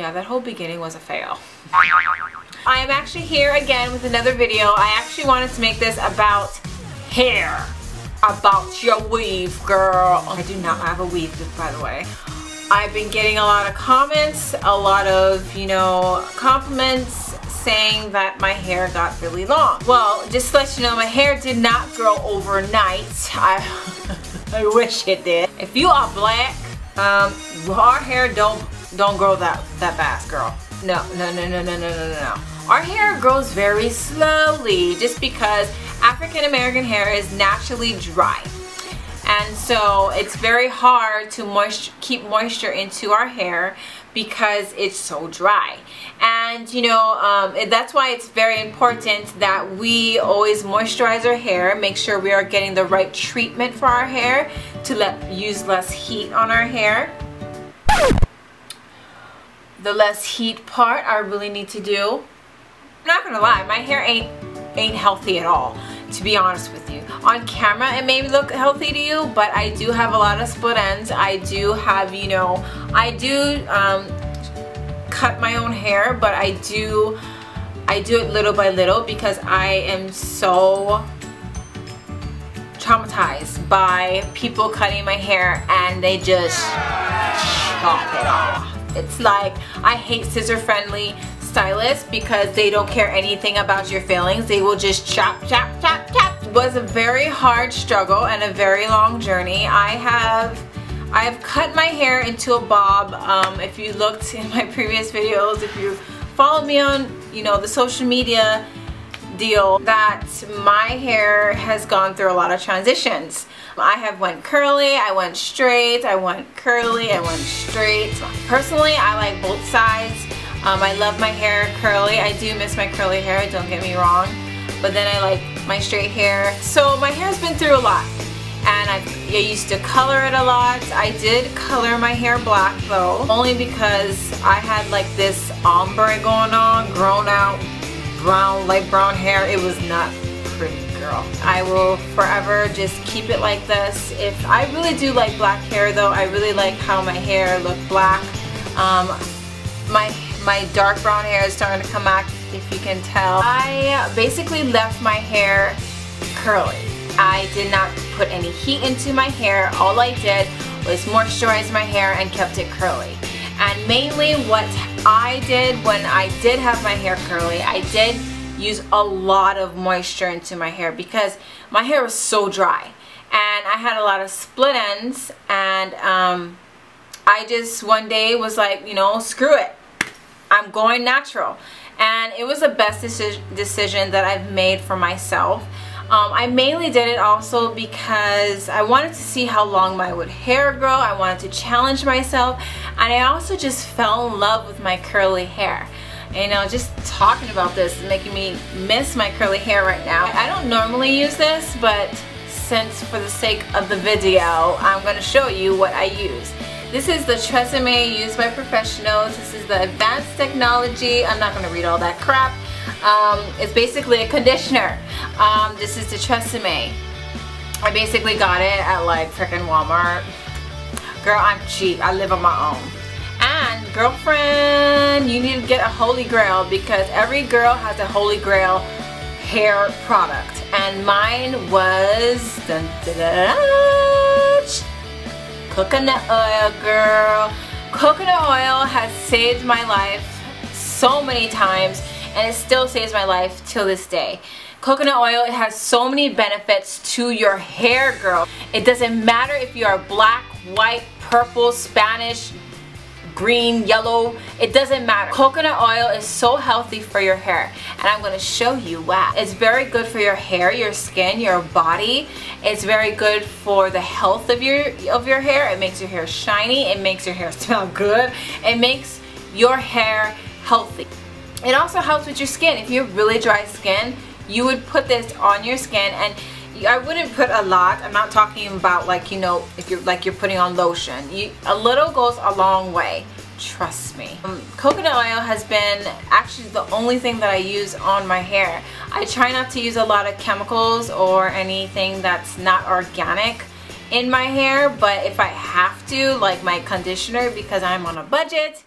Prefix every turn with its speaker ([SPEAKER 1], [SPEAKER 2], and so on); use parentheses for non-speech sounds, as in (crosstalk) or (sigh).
[SPEAKER 1] that whole beginning was a fail. I am actually here again with another video. I actually wanted to make this about hair. About your weave, girl. I do not have a weave, by the way. I've been getting a lot of comments, a lot of, you know, compliments saying that my hair got really long. Well, just to let you know, my hair did not grow overnight. I, (laughs) I wish it did. If you are black, um, our hair don't don't grow that that fast, girl. No, no, no, no, no, no, no, no. Our hair grows very slowly just because African American hair is naturally dry. And so it's very hard to moisture, keep moisture into our hair because it's so dry. And you know, um, that's why it's very important that we always moisturize our hair, make sure we are getting the right treatment for our hair to let use less heat on our hair. The less heat part I really need to do. I'm not gonna lie, my hair ain't ain't healthy at all to be honest with you. On camera it may look healthy to you but I do have a lot of split ends. I do have you know I do um, cut my own hair but I do I do it little by little because I am so traumatized by people cutting my hair and they just chop it off. It's like I hate scissor friendly stylists because they don't care anything about your feelings. They will just chop, chop, chop, chop. It was a very hard struggle and a very long journey. I have I have cut my hair into a bob. Um, if you looked in my (laughs) previous videos, if you follow me on, you know, the social media deal, that my hair has gone through a lot of transitions. I have went curly, I went straight, I went curly, I went straight. Personally, I like both sides. Um, I love my hair curly. I do miss my curly hair, don't get me wrong. But then I like my straight hair. So my hair's been through a lot. And I've, I used to color it a lot. I did color my hair black though. Only because I had like this ombre going on, grown out brown, light brown hair. It was not pretty girl. I will forever just keep it like this. If I really do like black hair though, I really like how my hair looked black. Um, my my dark brown hair is starting to come back if you can tell. I basically left my hair curly. I did not put any heat into my hair. All I did was moisturize my hair and kept it curly. And mainly what I did when I did have my hair curly, I did use a lot of moisture into my hair because my hair was so dry. And I had a lot of split ends and um, I just one day was like, you know, screw it. I'm going natural. And it was the best deci decision that I've made for myself. Um, I mainly did it also because I wanted to see how long my would hair grow. I wanted to challenge myself. And I also just fell in love with my curly hair. And, you know, just talking about this is making me miss my curly hair right now. I don't normally use this, but since for the sake of the video, I'm going to show you what I use. This is the Tresemme used by professionals. This is the advanced technology. I'm not going to read all that crap. Um, it's basically a conditioner. Um, this is the Tresemme. I basically got it at like freaking Walmart. Girl, I'm cheap. I live on my own. And girlfriend, you need to get a holy grail because every girl has a holy grail hair product. And mine was dun, dun, dun, coconut oil girl coconut oil has saved my life so many times and it still saves my life till this day coconut oil it has so many benefits to your hair girl it doesn't matter if you are black white purple spanish green, yellow, it doesn't matter. Coconut oil is so healthy for your hair and I'm going to show you why. It's very good for your hair, your skin, your body. It's very good for the health of your of your hair. It makes your hair shiny, it makes your hair (laughs) smell good, it makes your hair healthy. It also helps with your skin. If you have really dry skin, you would put this on your skin and I wouldn't put a lot. I'm not talking about like, you know, if you're like you're putting on lotion. You, a little goes a long way. Trust me. Um, coconut oil has been actually the only thing that I use on my hair. I try not to use a lot of chemicals or anything that's not organic in my hair, but if I have to, like my conditioner, because I'm on a budget,